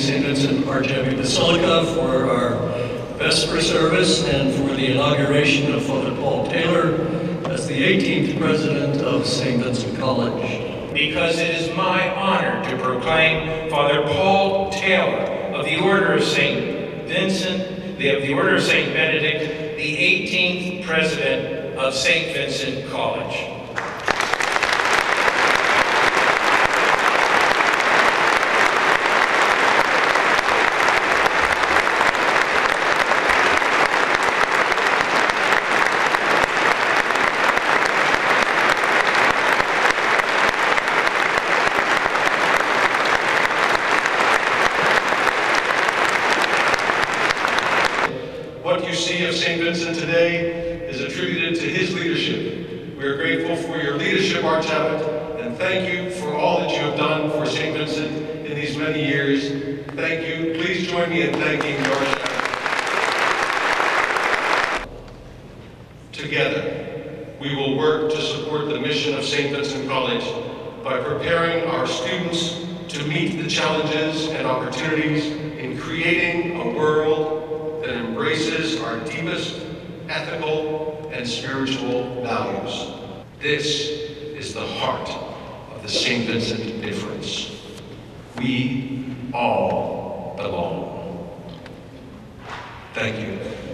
St. Vincent Archabbey Basilica for our Vesper service and for the inauguration of Father Paul Taylor as the 18th president of St. Vincent College. because it is my honor to proclaim Father Paul Taylor of the Order of St. Vincent, the, of the Order of St. Benedict, the 18th President of St. Vincent College. Of St. Vincent today is attributed to his leadership. We are grateful for your leadership, Arch Abbot, and thank you for all that you have done for St. Vincent in these many years. Thank you. Please join me in thanking Abbot. Together, we will work to support the mission of St. Vincent College by preparing our students to meet the challenges and opportunities in creating a world embraces our deepest ethical and spiritual values. This is the heart of the St. Vincent difference. We all belong. Thank you.